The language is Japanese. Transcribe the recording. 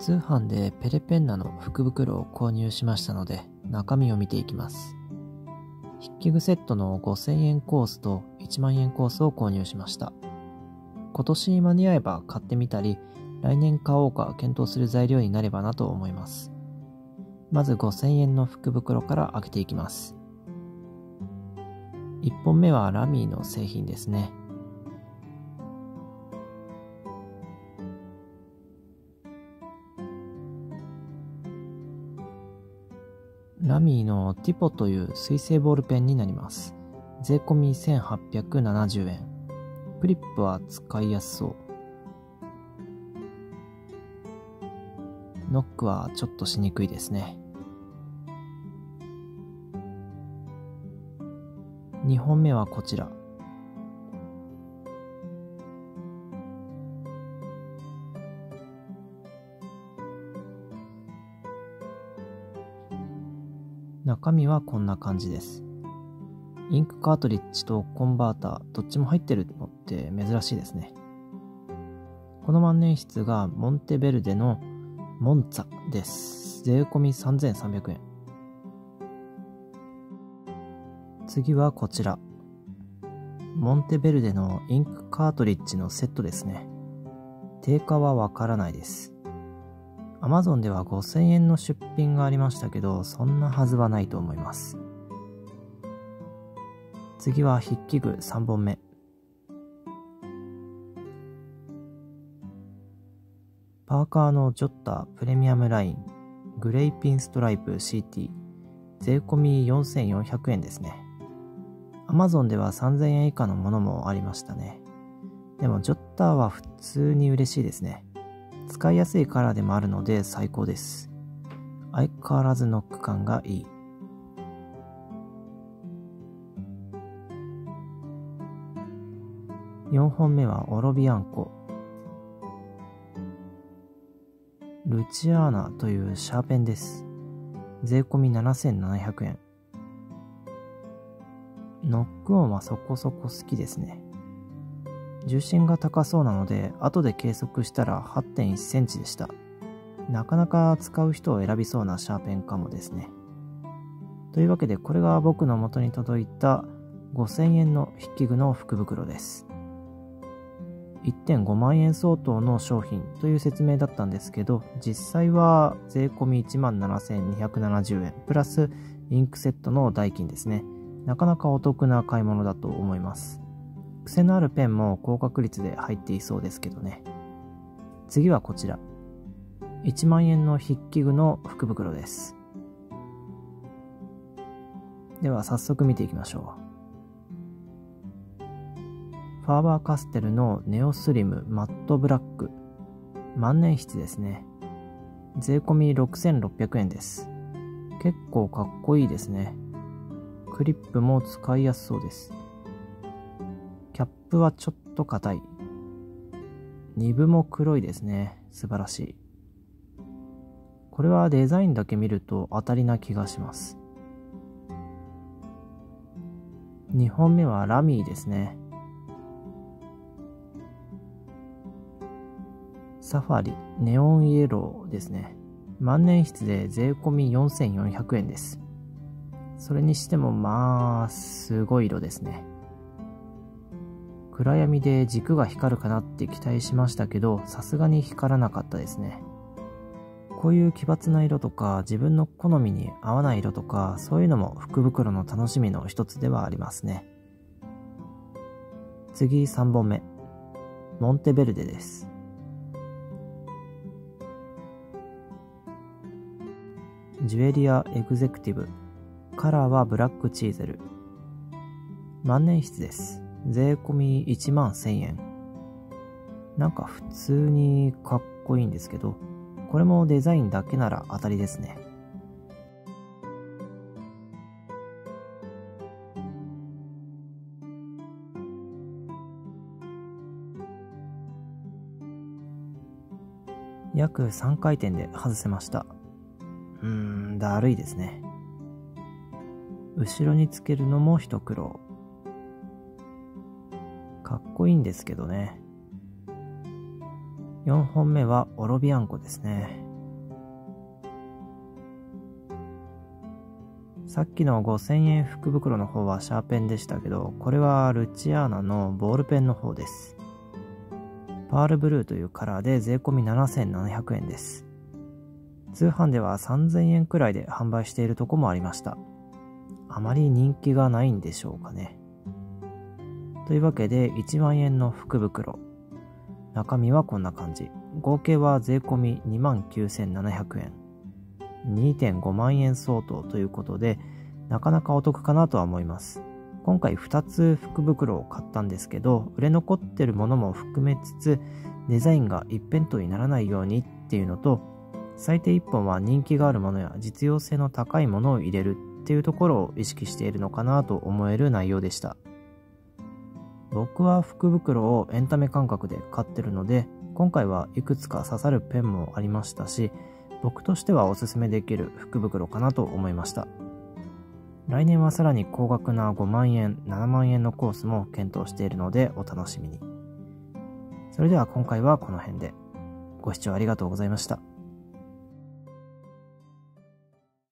通販でペレペンナの福袋を購入しましたので中身を見ていきます。筆記具セットの5000円コースと1万円コースを購入しました。今年に間に合えば買ってみたり、来年買おうか検討する材料になればなと思います。まず5000円の福袋から開けていきます。1本目はラミーの製品ですね。ラミーのティポという水性ボールペンになります。税込み1870円。クリップは使いやすそう。ノックはちょっとしにくいですね。2本目はこちら。中身はこんな感じです。インクカートリッジとコンバーター、どっちも入ってるのって珍しいですね。この万年筆がモンテベルデのモンツァです。税込み3300円。次はこちら。モンテベルデのインクカートリッジのセットですね。定価はわからないです。Amazon では5000円の出品がありましたけど、そんなはずはないと思います。次は筆記具3本目。パーカーのジョッタープレミアムライングレイピンストライプ CT 税込4400円ですね。Amazon では3000円以下のものもありましたね。でもジョッターは普通に嬉しいですね。使いやすいカラーでもあるので最高です。相変わらずノック感がいい。4本目はオロビアンコ。ルチアーナというシャーペンです。税込み7700円。ノック音はそこそこ好きですね。重心が高そうなので、後で計測したら8.1センチでした。なかなか使う人を選びそうなシャーペンかもですね。というわけで、これが僕の元に届いた5000円の筆記具の福袋です。1.5万円相当の商品という説明だったんですけど、実際は税込17,270円、プラスインクセットの代金ですね。なかなかお得な買い物だと思います。癖のあるペンも高確率で入っていそうですけどね。次はこちら。1万円の筆記具の福袋です。では早速見ていきましょう。ファーバーカステルのネオスリムマットブラック。万年筆ですね。税込6600円です。結構かっこいいですね。クリップも使いやすそうです。キャップはちょっと硬い。ニブも黒いですね。素晴らしい。これはデザインだけ見ると当たりな気がします。2本目はラミーですね。サファリ、ネオンイエローですね。万年筆で税込み4400円です。それにしてもまあ、すごい色ですね。暗闇で軸が光るかなって期待しましたけど、さすがに光らなかったですね。こういう奇抜な色とか、自分の好みに合わない色とか、そういうのも福袋の楽しみの一つではありますね。次3本目。モンテベルデです。ジュエリアエグゼクティブ。カラーはブラックチーゼル。万年筆です。税込み1万1000円。なんか普通にかっこいいんですけど、これもデザインだけなら当たりですね。約3回転で外せました。うーん、だるいですね。後ろにつけるのも一苦労。かっこいいんですけどね。4本目はオロビアンコですね。さっきの5000円福袋の方はシャーペンでしたけど、これはルチアーナのボールペンの方です。パールブルーというカラーで税込7700円です。通販では3000円くらいで販売しているとこもありました。あまり人気がないんでしょうかね。というわけで1万円の福袋。中身はこんな感じ。合計は税込み29,700円。2.5万円相当ということで、なかなかお得かなとは思います。今回2つ福袋を買ったんですけど、売れ残ってるものも含めつつ、デザインが一辺倒にならないようにっていうのと、最低1本は人気があるものや実用性の高いものを入れるっていうところを意識しているのかなと思える内容でした。僕は福袋をエンタメ感覚で買ってるので、今回はいくつか刺さるペンもありましたし、僕としてはおすすめできる福袋かなと思いました。来年はさらに高額な5万円、7万円のコースも検討しているのでお楽しみに。それでは今回はこの辺で。ご視聴ありがとうございました。